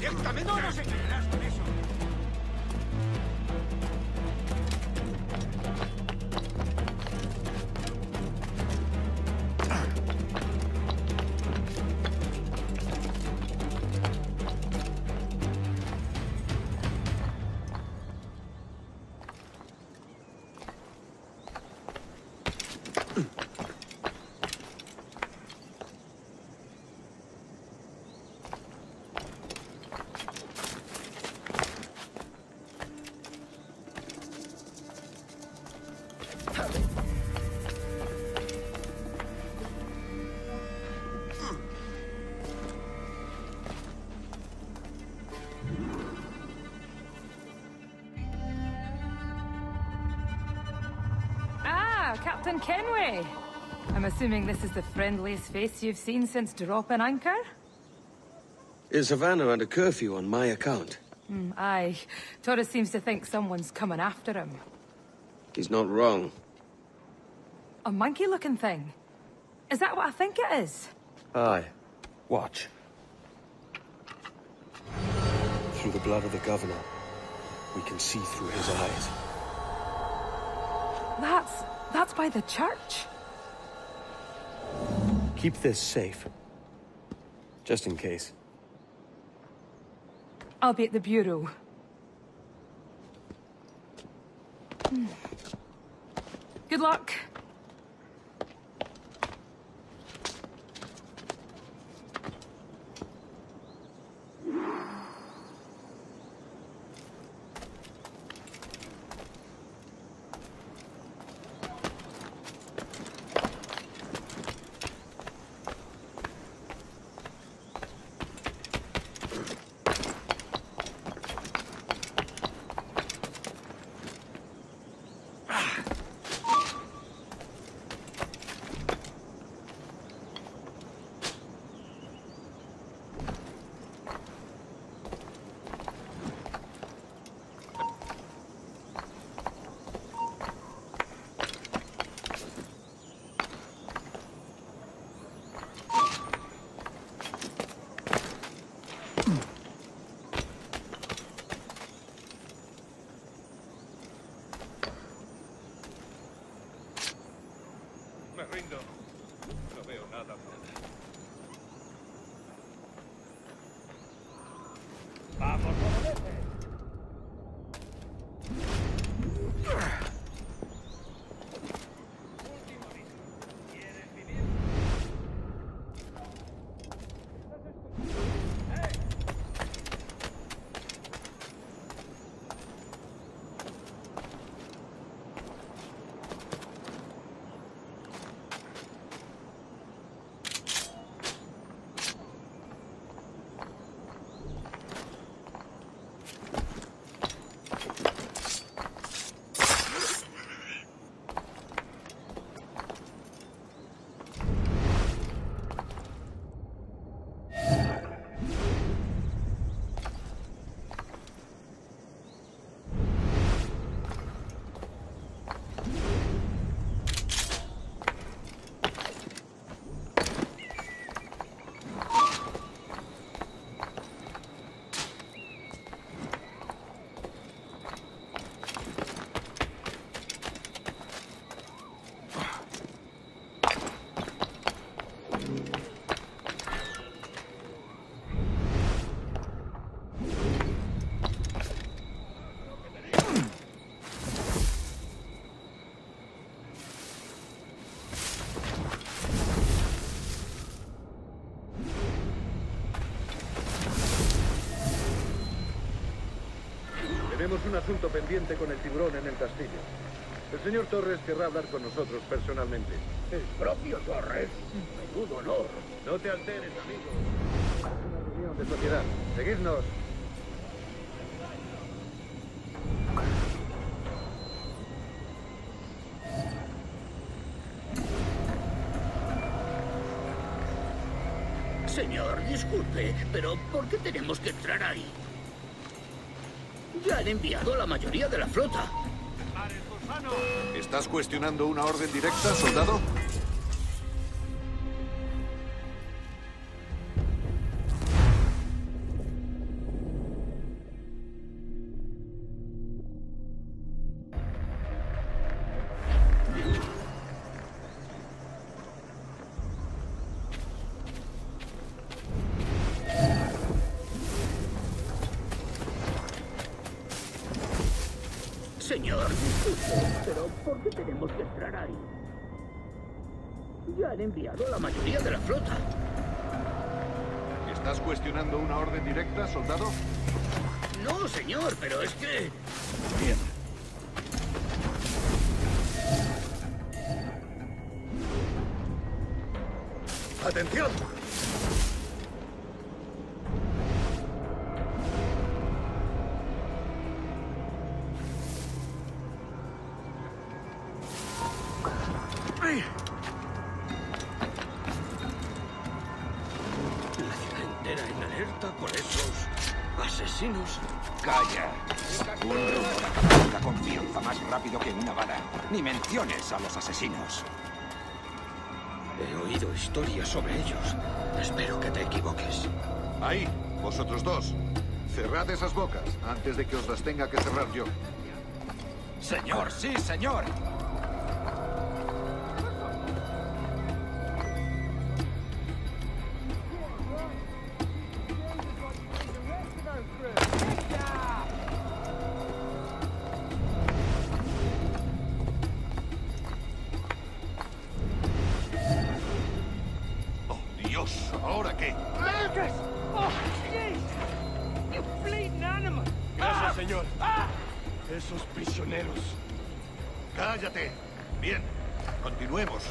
directamente. No nos Ah, Captain Kenway. I'm assuming this is the friendliest face you've seen since dropping anchor? Is Havana under curfew on my account? Hmm, aye. Torres seems to think someone's coming after him. He's not wrong. A monkey-looking thing. Is that what I think it is? Aye. Watch. Through the blood of the governor, we can see through his eyes. That's... that's by the church. Keep this safe. Just in case. I'll be at the Bureau. Hmm. Good luck. Un asunto pendiente con el tiburón en el castillo. El señor Torres querrá hablar con nosotros personalmente. El propio Torres. Menudo honor. No te alteres, amigo. Una reunión de sociedad. Seguidnos. Señor, disculpe, pero ¿por qué tenemos que entrar ahí? Ya han enviado la mayoría de la flota. ¿Estás cuestionando una orden directa, soldado? Señor, disculpe, pero ¿por qué tenemos que entrar ahí? Ya han enviado a la mayoría de la flota. ¿Estás cuestionando una orden directa, soldado? No, señor, pero es que... Bien. ¡Atención! Asesinos. Calla. Un rumor la confianza más rápido que una bala. Ni menciones a los asesinos. He oído historias sobre ellos. Espero que te equivoques. Ahí, vosotros dos. Cerrad esas bocas antes de que os las tenga que cerrar yo. Señor, sí, señor. Esos prisioneros. ¡Cállate! Bien, continuemos.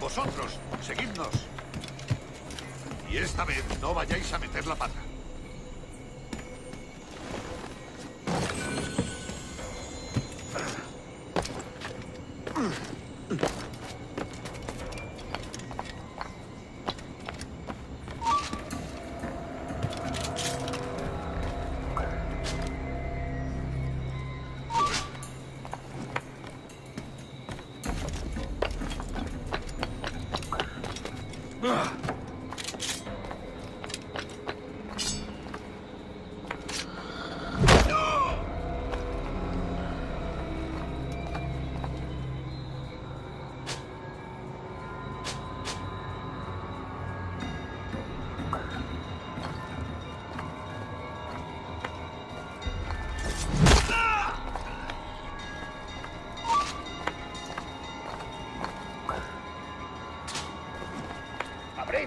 Vosotros, seguidnos. Y esta vez no vayáis a meter la pata.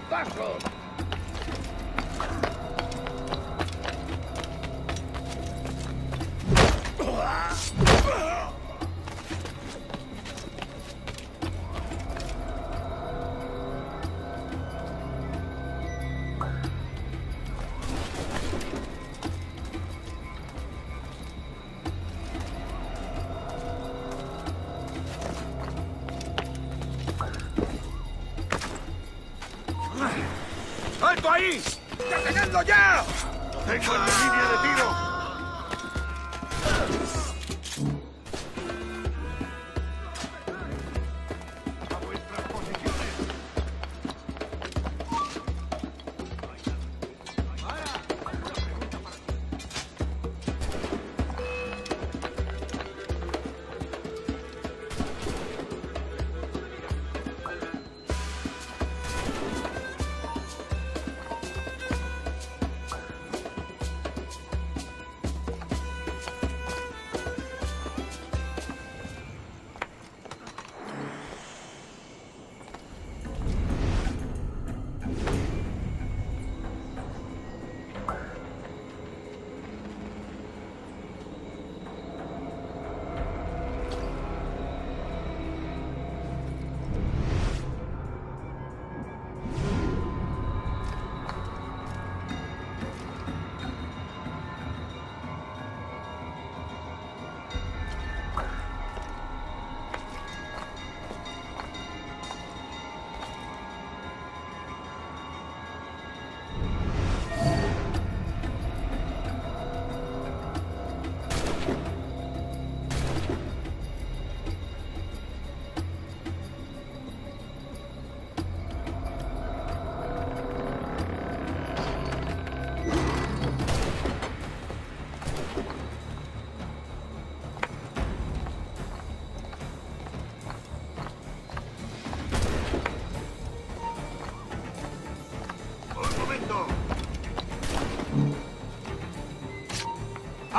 battle! ¡Alto ahí! ¡Detenedlo ya! ¡Tengo en línea de tiro!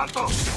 ¡Alto!